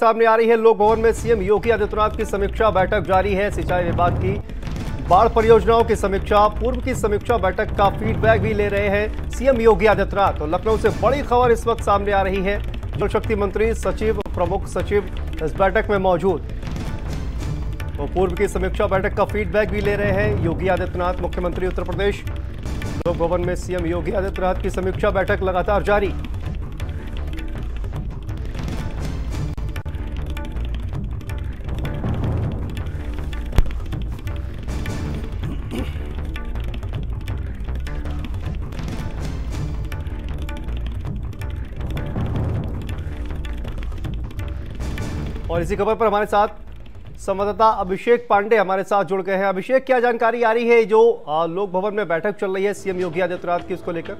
सामने आ रही है लोक भवन में सीएम योगी आदित्यनाथ की समीक्षा बैठक जारी है। सिंचाई विभाग की बाढ़ परियोजनाओं की समीक्षा, पूर्व की समीक्षा बैठक का फीडबैक भी ले रहे हैं सीएम योगी आदित्यनाथ। तो लखनऊ से बड़ी खबर इस वक्त सामने आ रही है। जल शक्ति मंत्री, सचिव, प्रमुख सचिव इस बैठक में मौजूद। तो पूर्व की समीक्षा बैठक का फीडबैक भी ले रहे हैं योगी आदित्यनाथ। मुख्यमंत्री उत्तर प्रदेश, लोक भवन में सीएम योगी आदित्यनाथ की समीक्षा बैठक लगातार जारी। और इसी खबर पर हमारे साथ संवाददाता अभिषेक पांडे हमारे साथ जुड़ गए हैं। अभिषेक क्या जानकारी आ रही है जो लोक भवन में बैठक चल रही है सीएम योगी आदित्यनाथ की उसको लेकर?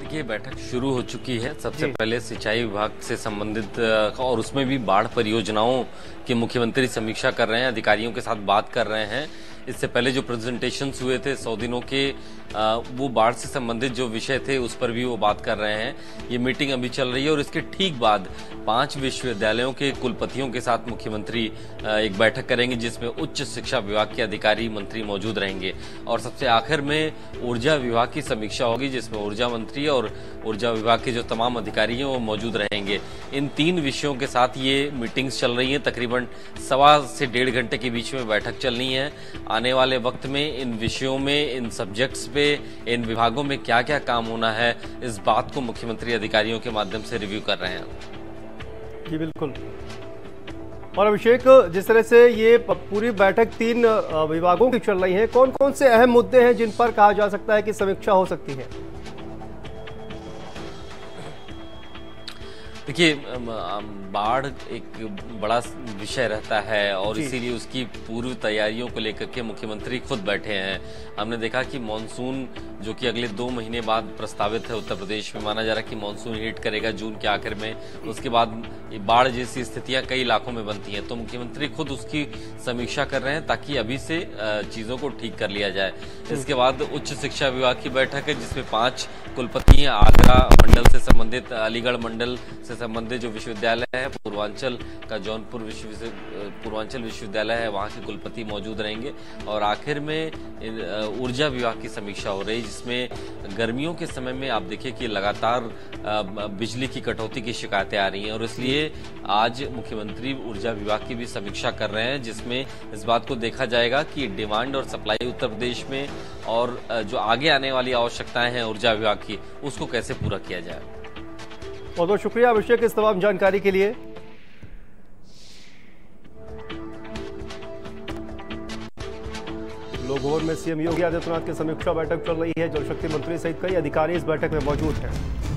देखिए बैठक शुरू हो चुकी है। सबसे पहले सिंचाई विभाग से संबंधित और उसमें भी बाढ़ परियोजनाओं की मुख्यमंत्री समीक्षा कर रहे हैं अधिकारियों के साथ बात कर रहे हैं। इससे पहले जो प्रेजेंटेशन हुए थे, सौ दिनों के वो बाढ़ से संबंधित जो विषय थे, उस पर भी वो बात कर रहे हैं। ये मीटिंग अभी चल रही है और इसके ठीक बाद पाँच विश्वविद्यालयों के कुलपतियों के साथ मुख्यमंत्री एक बैठक करेंगे, जिसमें उच्च शिक्षा विभाग के अधिकारी, मंत्री मौजूद रहेंगे। और सबसे आखिर में ऊर्जा विभाग की समीक्षा होगी, जिसमें ऊर्जा मंत्री और ऊर्जा विभाग के जो तमाम अधिकारी हैं, वो मौजूद रहेंगे। इन तीन विषयों के साथ ये मीटिंग्स चल रही हैं। तकरीबन सवा से डेढ़ घंटे के बीच में बैठक चलनी है। आने वाले वक्त में, इन विषयों में, इन सब्जेक्ट्स पे, इन विभागों में क्या क्या काम होना है, इस बात को मुख्यमंत्री अधिकारियों के माध्यम से रिव्यू कर रहे हैं। जी, बिल्कुल। और अभिषेक, जिस तरह से ये पूरी बैठक तीन विभागों की चल रही है कौन कौन से अहम मुद्दे हैं जिन पर कहा जा सकता है कि समीक्षा हो सकती है? देखिए बाढ़ एक बड़ा विषय रहता है और इसीलिए उसकी पूर्व तैयारियों को लेकर के मुख्यमंत्री खुद बैठे हैं। हमने देखा कि मानसून जो कि अगले दो महीने बाद प्रस्तावित है उत्तर प्रदेश में माना जा रहा है कि मानसून हिट करेगा जून के आखिर में। उसके बाद बाढ़ जैसी स्थितियाँ कई इलाकों में बनती हैं तो मुख्यमंत्री खुद उसकी समीक्षा कर रहे हैं ताकि अभी से चीज़ों को ठीक कर लिया जाए। इसके बाद उच्च शिक्षा विभाग की बैठक है जिसमें पाँच कुलपति आगरा मंडल से संबंधित अलीगढ़ मंडल से संबंधित जो विश्वविद्यालय है, पूर्वांचल का जौनपुर विश्व पूर्वांचल विश्वविद्यालय है, वहाँ के कुलपति मौजूद रहेंगे। और आखिर में ऊर्जा विभाग की समीक्षा हो रही जिसमें गर्मियों के समय में आप देखिए कि लगातार बिजली की कटौती की शिकायतें आ रही हैं। और इसलिए आज मुख्यमंत्री ऊर्जा विभाग की भी समीक्षा कर रहे हैं, जिसमें इस बात को देखा जाएगा कि डिमांड और सप्लाई उत्तर प्रदेश में और जो आगे आने वाली आवश्यकताएँ हैं ऊर्जा विभाग की, उसको कैसे पूरा किया जाए। बहुत बहुत शुक्रिया अभिषेक इस तमाम जानकारी के लिए। लोक में सीएम योगी आदित्यनाथ की समीक्षा बैठक चल रही है। जल शक्ति मंत्री सहित कई अधिकारी इस बैठक में मौजूद हैं।